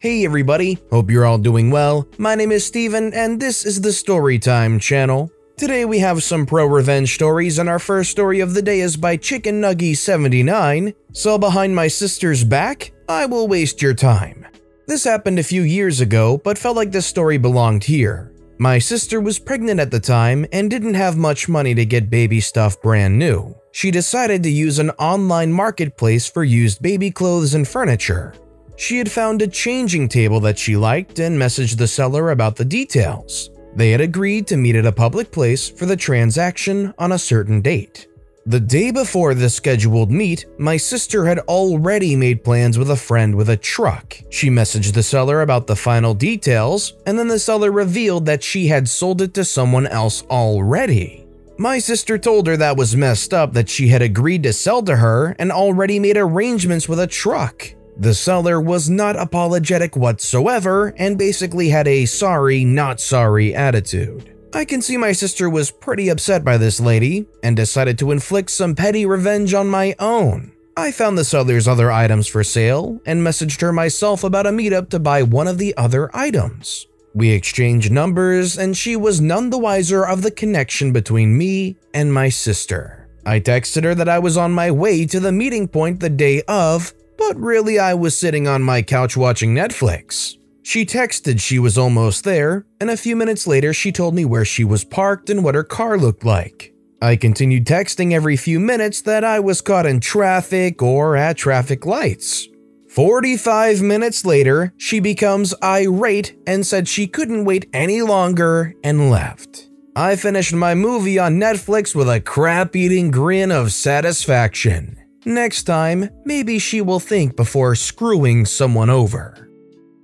Hey everybody, hope you're all doing well. My name is Steven and this is the Storytime channel. Today we have some pro revenge stories and our first story of the day is by Chicken Nuggy 79. So behind my sister's back, I will waste your time. This happened a few years ago, but felt like this story belonged here. My sister was pregnant at the time and didn't have much money to get baby stuff brand new. She decided to use an online marketplace for used baby clothes and furniture. She had found a changing table that she liked and messaged the seller about the details. They had agreed to meet at a public place for the transaction on a certain date. The day before the scheduled meet, my sister had already made plans with a friend with a truck. She messaged the seller about the final details, and then the seller revealed that she had sold it to someone else already. My sister told her that was messed up that she had agreed to sell to her and already made arrangements with a truck. The seller was not apologetic whatsoever and basically had a sorry, not sorry attitude. I can see my sister was pretty upset by this lady and decided to inflict some petty revenge on my own. I found the seller's other items for sale and messaged her myself about a meetup to buy one of the other items. We exchanged numbers and she was none the wiser of the connection between me and my sister. I texted her that I was on my way to the meeting point the day of but really I was sitting on my couch watching Netflix. She texted she was almost there, and a few minutes later she told me where she was parked and what her car looked like. I continued texting every few minutes that I was caught in traffic or at traffic lights. 45 minutes later, she becomes irate and said she couldn't wait any longer and left. I finished my movie on Netflix with a crap eating grin of satisfaction. Next time, maybe she will think before screwing someone over.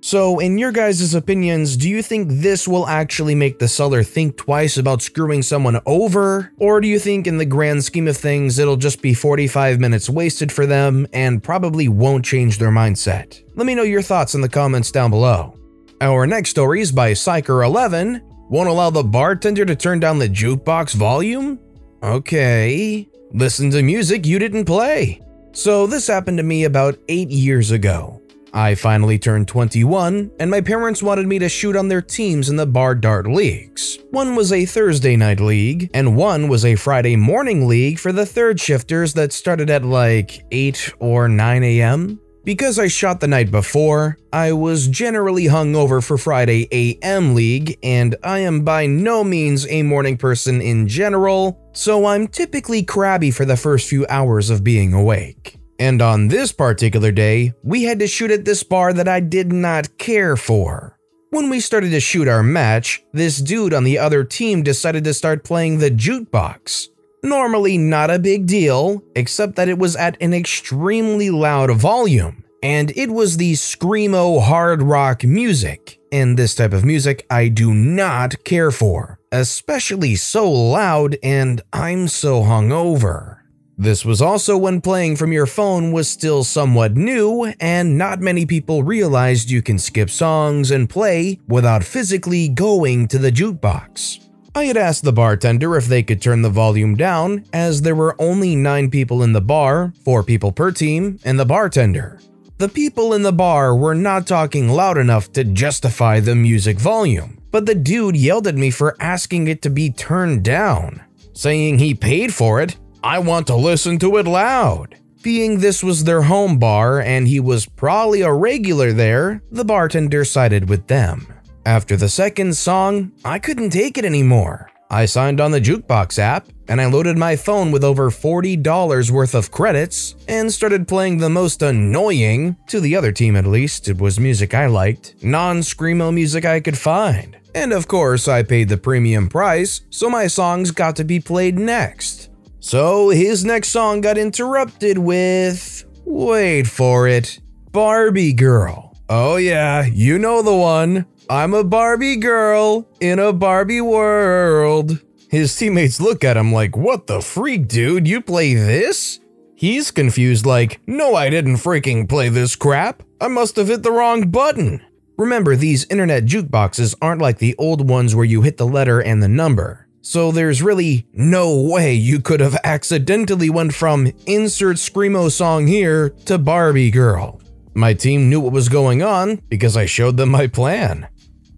So, in your guys' opinions, do you think this will actually make the seller think twice about screwing someone over? Or do you think, in the grand scheme of things, it'll just be 45 minutes wasted for them and probably won't change their mindset? Let me know your thoughts in the comments down below. Our next story is by Psycher11. Won't allow the bartender to turn down the jukebox volume? Okay. Listen to music you didn't play. So, this happened to me about 8 years ago. I finally turned 21, and my parents wanted me to shoot on their teams in the bar dart leagues. One was a Thursday night league, and one was a Friday morning league for the third shifters that started at like 8 or 9 a.m. Because I shot the night before, I was generally hungover for Friday AM League, and I am by no means a morning person in general, so I'm typically crabby for the first few hours of being awake. And on this particular day, we had to shoot at this bar that I did not care for. When we started to shoot our match, this dude on the other team decided to start playing the jukebox. Normally not a big deal, except that it was at an extremely loud volume, and it was the screamo hard rock music. And this type of music I do not care for, especially so loud and I'm so hungover. This was also when playing from your phone was still somewhat new, and not many people realized you can skip songs and play without physically going to the jukebox. I had asked the bartender if they could turn the volume down, as there were only 9 people in the bar, 4 people per team, and the bartender. The people in the bar were not talking loud enough to justify the music volume, but the dude yelled at me for asking it to be turned down, saying he paid for it. I want to listen to it loud. Being this was their home bar and he was probably a regular there, the bartender sided with them. After the second song, I couldn't take it anymore. I signed on the Jukebox app, and I loaded my phone with over $40 worth of credits and started playing the most annoying, to the other team at least, it was music I liked, non Screamo music I could find. And of course, I paid the premium price, so my songs got to be played next. So his next song got interrupted with. Wait for it. Barbie Girl. Oh, yeah, you know the one. I'm a Barbie girl in a Barbie world. His teammates look at him like, What the freak, dude? You play this? He's confused, like, No, I didn't freaking play this crap. I must have hit the wrong button. Remember, these internet jukeboxes aren't like the old ones where you hit the letter and the number. So there's really no way you could have accidentally went from insert Screamo song here to Barbie girl. My team knew what was going on because I showed them my plan.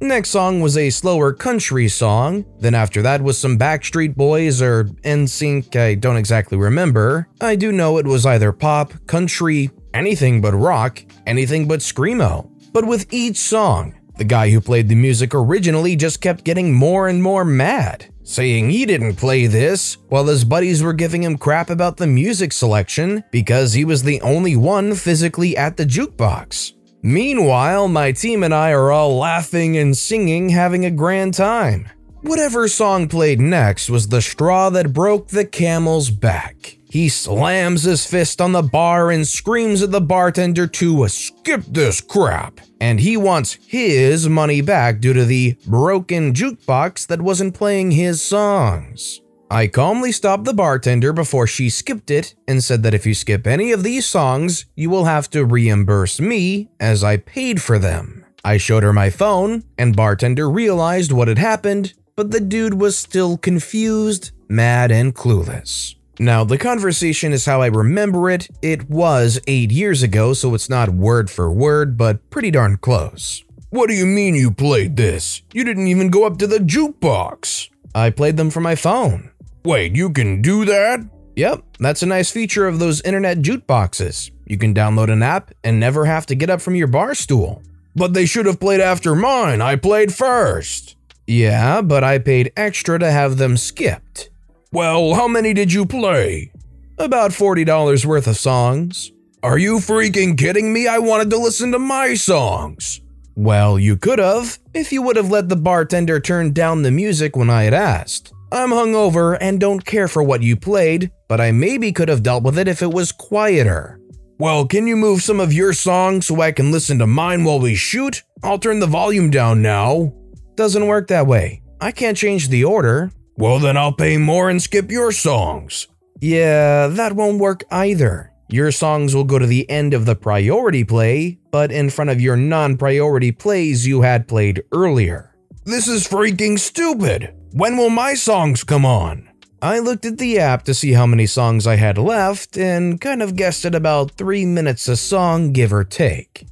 Next song was a slower country song. Then after that was some Backstreet Boys or NSYNC, I don't exactly remember. I do know it was either pop, country, anything but rock, anything but screamo. But with each song, the guy who played the music originally just kept getting more and more mad, saying he didn't play this, while his buddies were giving him crap about the music selection because he was the only one physically at the jukebox. Meanwhile, my team and I are all laughing and singing, having a grand time. Whatever song played next was the straw that broke the camel's back. He slams his fist on the bar and screams at the bartender to skip this crap. And he wants his money back due to the broken jukebox that wasn't playing his songs. I calmly stopped the bartender before she skipped it and said that if you skip any of these songs, you will have to reimburse me as I paid for them. I showed her my phone, and bartender realized what had happened, but the dude was still confused, mad, and clueless. Now, the conversation is how I remember it. It was eight years ago, so it's not word for word, but pretty darn close. What do you mean you played this? You didn't even go up to the jukebox. I played them from my phone. Wait, you can do that? Yep, that's a nice feature of those internet jukeboxes. You can download an app and never have to get up from your bar stool. But they should have played after mine. I played first. Yeah, but I paid extra to have them skipped. Well, how many did you play? About $40 worth of songs. Are you freaking kidding me? I wanted to listen to my songs. Well, you could have, if you would have let the bartender turn down the music when I had asked. I'm hungover and don't care for what you played, but I maybe could have dealt with it if it was quieter. Well, can you move some of your songs so I can listen to mine while we shoot? I'll turn the volume down now. Doesn't work that way. I can't change the order. Well, then I'll pay more and skip your songs. Yeah, that won't work either. Your songs will go to the end of the priority play, but in front of your non priority plays you had played earlier. This is freaking stupid! When will my songs come on? I looked at the app to see how many songs I had left and kind of guessed at about 3 minutes a song, give or take.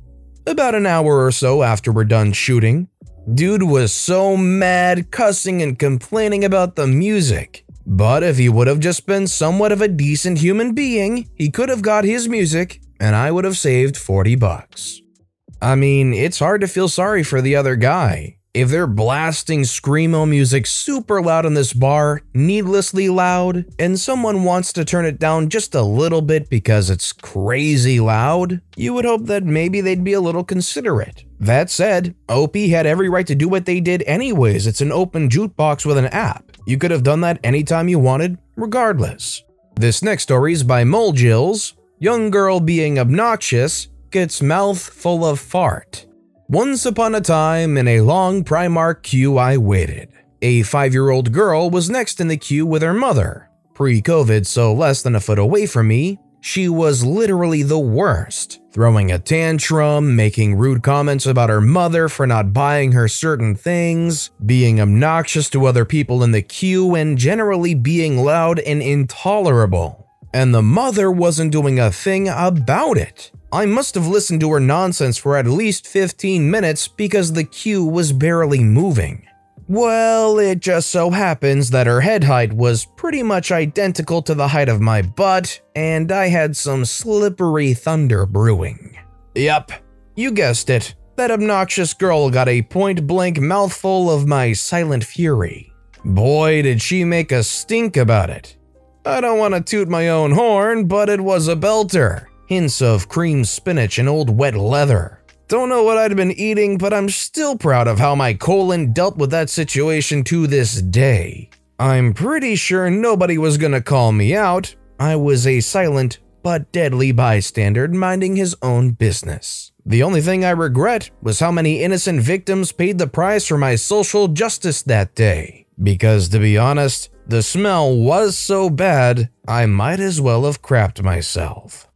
About an hour or so after we're done shooting, dude was so mad, cussing and complaining about the music. But if he would have just been somewhat of a decent human being, he could have got his music and I would have saved 40 bucks. I mean, it's hard to feel sorry for the other guy. If they're blasting screamo music super loud in this bar, needlessly loud, and someone wants to turn it down just a little bit because it's crazy loud, you would hope that maybe they'd be a little considerate. That said, OP had every right to do what they did anyways. It's an open jukebox with an app. You could have done that anytime you wanted, regardless. This next story is by Moljils. Young girl being obnoxious gets mouth full of fart. Once upon a time, in a long Primark queue, I waited. A five year old girl was next in the queue with her mother. Pre COVID, so less than a foot away from me, she was literally the worst, throwing a tantrum, making rude comments about her mother for not buying her certain things, being obnoxious to other people in the queue, and generally being loud and intolerable. And the mother wasn't doing a thing about it. I must have listened to her nonsense for at least 15 minutes because the queue was barely moving. Well, it just so happens that her head height was pretty much identical to the height of my butt, and I had some slippery thunder brewing. Yep, you guessed it. That obnoxious girl got a point blank mouthful of my silent fury. Boy, did she make a stink about it. I don't want to toot my own horn, but it was a belter hints of cream spinach and old wet leather. Don't know what I'd been eating, but I'm still proud of how my colon dealt with that situation to this day. I'm pretty sure nobody was gonna call me out. I was a silent but deadly bystander minding his own business. The only thing I regret was how many innocent victims paid the price for my social justice that day. Because to be honest, the smell was so bad, I might as well have crapped myself.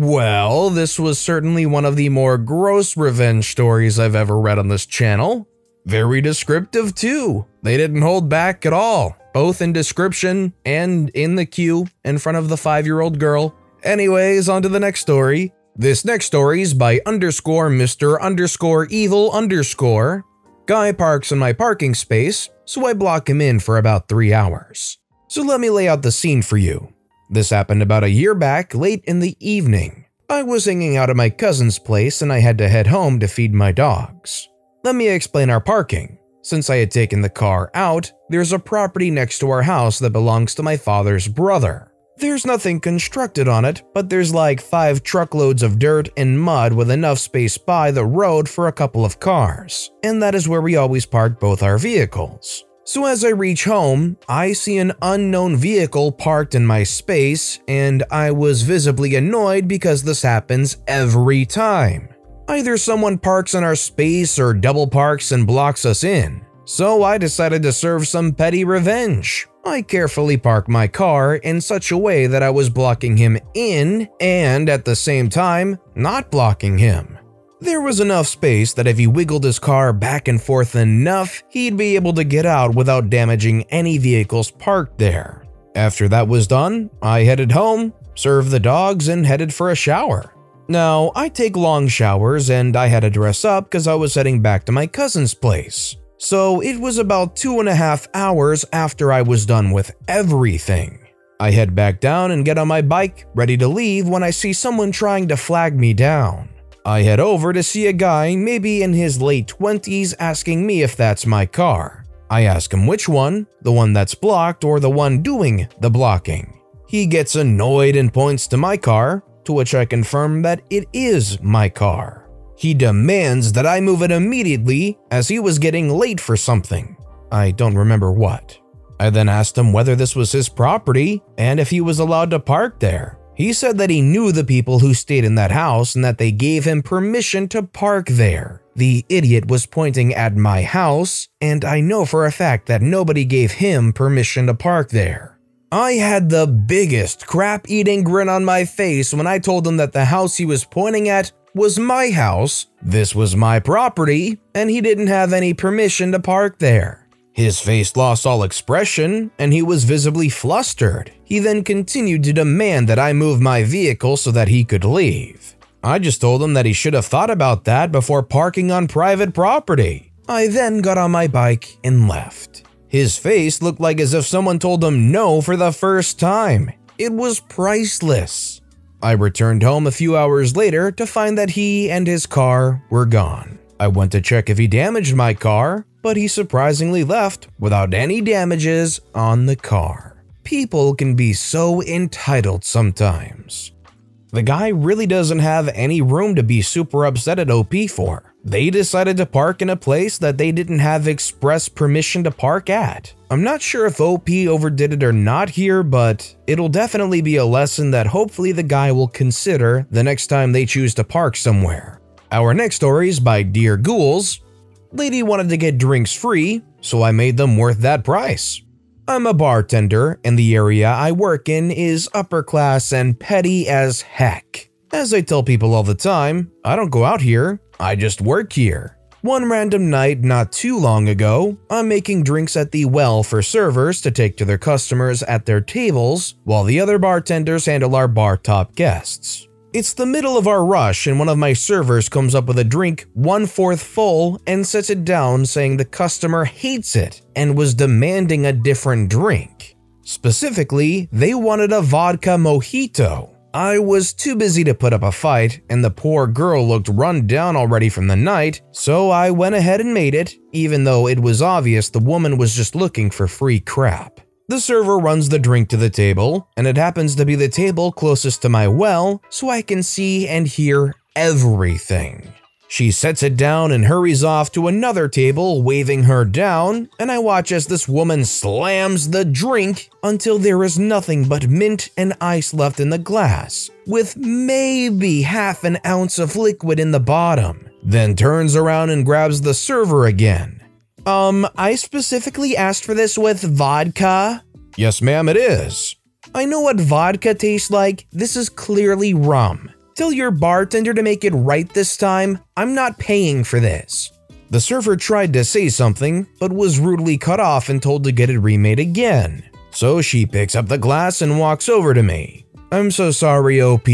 Well, this was certainly one of the more gross revenge stories I've ever read on this channel. Very descriptive, too. They didn't hold back at all, both in description and in the queue in front of the five year old girl. Anyways, on to the next story. This next story is by underscore Mr. underscore evil underscore. Guy parks in my parking space, so I block him in for about three hours. So let me lay out the scene for you. This happened about a year back, late in the evening. I was hanging out at my cousin's place and I had to head home to feed my dogs. Let me explain our parking. Since I had taken the car out, there's a property next to our house that belongs to my father's brother. There's nothing constructed on it, but there's like five truckloads of dirt and mud with enough space by the road for a couple of cars, and that is where we always park both our vehicles. So as I reach home, I see an unknown vehicle parked in my space, and I was visibly annoyed because this happens every time. Either someone parks in our space or double parks and blocks us in. So I decided to serve some petty revenge. I carefully parked my car in such a way that I was blocking him in and at the same time not blocking him. There was enough space that if he wiggled his car back and forth enough, he'd be able to get out without damaging any vehicles parked there. After that was done, I headed home, served the dogs, and headed for a shower. Now, I take long showers and I had to dress up because I was heading back to my cousin's place. So it was about two and a half hours after I was done with everything. I head back down and get on my bike, ready to leave when I see someone trying to flag me down. I head over to see a guy, maybe in his late 20s, asking me if that's my car. I ask him which one, the one that's blocked or the one doing the blocking. He gets annoyed and points to my car, to which I confirm that it is my car. He demands that I move it immediately as he was getting late for something. I don't remember what. I then asked him whether this was his property and if he was allowed to park there. He said that he knew the people who stayed in that house and that they gave him permission to park there. The idiot was pointing at my house, and I know for a fact that nobody gave him permission to park there. I had the biggest crap eating grin on my face when I told him that the house he was pointing at was my house, this was my property, and he didn't have any permission to park there. His face lost all expression, and he was visibly flustered. He then continued to demand that I move my vehicle so that he could leave. I just told him that he should have thought about that before parking on private property. I then got on my bike and left. His face looked like as if someone told him no for the first time. It was priceless. I returned home a few hours later to find that he and his car were gone. I went to check if he damaged my car, but he surprisingly left without any damages on the car. People can be so entitled sometimes. The guy really doesn't have any room to be super upset at OP for. They decided to park in a place that they didn't have express permission to park at. I'm not sure if OP overdid it or not here, but it'll definitely be a lesson that hopefully the guy will consider the next time they choose to park somewhere. Our next story is by Dear Ghouls, Lady wanted to get drinks free, so I made them worth that price. I'm a bartender, and the area I work in is upper class and petty as heck. As I tell people all the time, I don't go out here, I just work here. One random night not too long ago, I'm making drinks at the well for servers to take to their customers at their tables, while the other bartenders handle our bar top guests. It's the middle of our rush, and one of my servers comes up with a drink one fourth full and sets it down, saying the customer hates it and was demanding a different drink. Specifically, they wanted a vodka mojito. I was too busy to put up a fight, and the poor girl looked run down already from the night, so I went ahead and made it, even though it was obvious the woman was just looking for free crap. The server runs the drink to the table, and it happens to be the table closest to my well, so I can see and hear everything. She sets it down and hurries off to another table, waving her down, and I watch as this woman slams the drink until there is nothing but mint and ice left in the glass, with maybe half an ounce of liquid in the bottom, then turns around and grabs the server again. Um, I specifically asked for this with vodka. Yes, ma'am, it is. I know what vodka tastes like. This is clearly rum. Tell your bartender to make it right this time. I'm not paying for this. The server tried to say something, but was rudely cut off and told to get it remade again. So she picks up the glass and walks over to me. I'm so sorry, OP,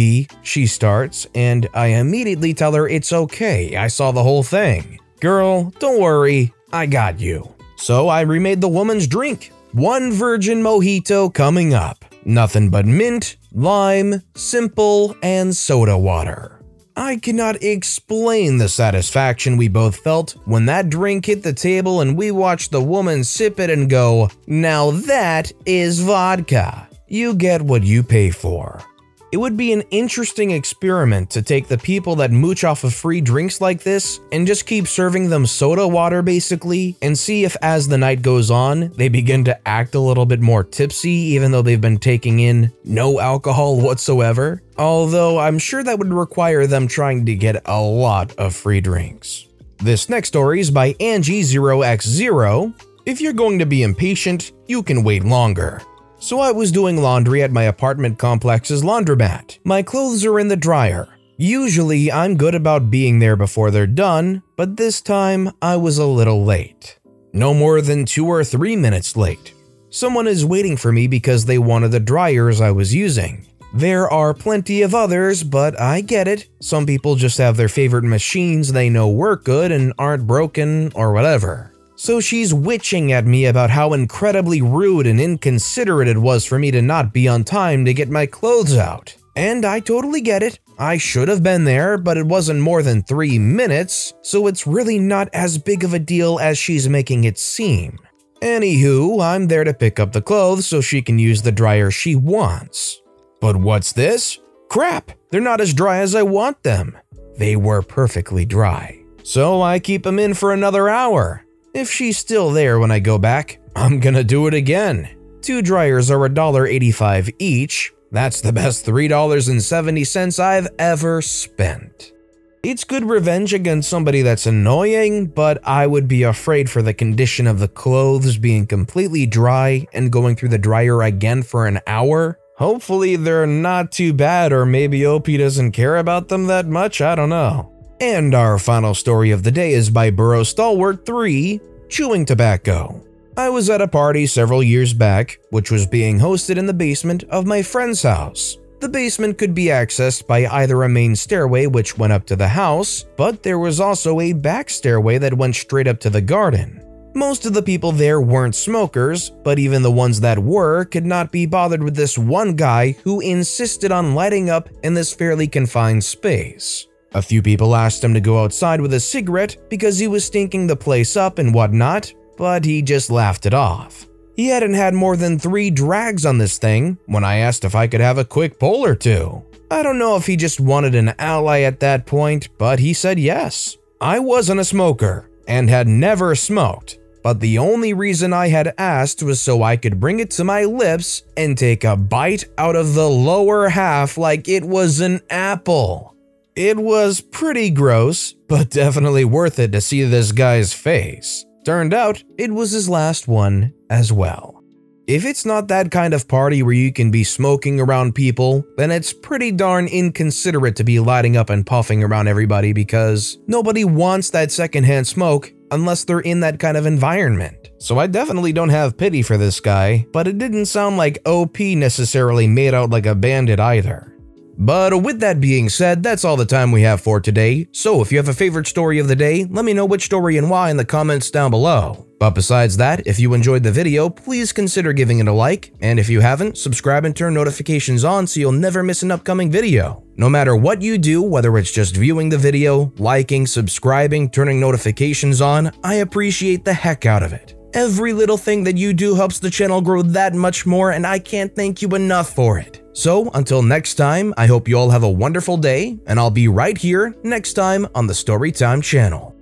she starts, and I immediately tell her it's okay, I saw the whole thing. Girl, don't worry, I got you. So I remade the woman's drink. One virgin mojito coming up. Nothing but mint, lime, simple, and soda water. I cannot explain the satisfaction we both felt when that drink hit the table and we watched the woman sip it and go, now that is vodka. You get what you pay for. It would be an interesting experiment to take the people that mooch off of free drinks like this and just keep serving them soda water basically, and see if as the night goes on, they begin to act a little bit more tipsy even though they've been taking in no alcohol whatsoever. Although I'm sure that would require them trying to get a lot of free drinks. This next story is by Angie0x0. If you're going to be impatient, you can wait longer. So I was doing laundry at my apartment complex's laundromat. My clothes are in the dryer. Usually, I'm good about being there before they're done, but this time I was a little late. No more than two or three minutes late. Someone is waiting for me because they wanted the dryers I was using. There are plenty of others, but I get it. Some people just have their favorite machines they know work good and aren't broken or whatever. So she's witching at me about how incredibly rude and inconsiderate it was for me to not be on time to get my clothes out. And I totally get it. I should have been there, but it wasn't more than three minutes, so it's really not as big of a deal as she's making it seem. Anywho, I'm there to pick up the clothes so she can use the dryer she wants. But what's this? Crap, they're not as dry as I want them. They were perfectly dry. So I keep them in for another hour, if she's still there when I go back, I'm gonna do it again. Two dryers are $1.85 each. That's the best $3.70 I've ever spent. It's good revenge against somebody that's annoying, but I would be afraid for the condition of the clothes being completely dry and going through the dryer again for an hour. Hopefully they're not too bad or maybe OP doesn't care about them that much, I don't know. And our final story of the day is by Burrow Stalwart 3 Chewing Tobacco. I was at a party several years back, which was being hosted in the basement of my friend's house. The basement could be accessed by either a main stairway which went up to the house, but there was also a back stairway that went straight up to the garden. Most of the people there weren't smokers, but even the ones that were could not be bothered with this one guy who insisted on lighting up in this fairly confined space. A few people asked him to go outside with a cigarette because he was stinking the place up and whatnot, but he just laughed it off. He hadn't had more than three drags on this thing when I asked if I could have a quick pull or two. I don't know if he just wanted an ally at that point, but he said yes. I wasn't a smoker and had never smoked, but the only reason I had asked was so I could bring it to my lips and take a bite out of the lower half like it was an apple. It was pretty gross, but definitely worth it to see this guy's face. Turned out, it was his last one as well. If it's not that kind of party where you can be smoking around people, then it's pretty darn inconsiderate to be lighting up and puffing around everybody because nobody wants that secondhand smoke unless they're in that kind of environment. So I definitely don't have pity for this guy, but it didn't sound like OP necessarily made out like a bandit either. But with that being said, that's all the time we have for today, so if you have a favorite story of the day, let me know which story and why in the comments down below. But besides that, if you enjoyed the video, please consider giving it a like, and if you haven't, subscribe and turn notifications on so you'll never miss an upcoming video. No matter what you do, whether it's just viewing the video, liking, subscribing, turning notifications on, I appreciate the heck out of it. Every little thing that you do helps the channel grow that much more and I can't thank you enough for it. So until next time, I hope you all have a wonderful day and I'll be right here next time on the Storytime channel.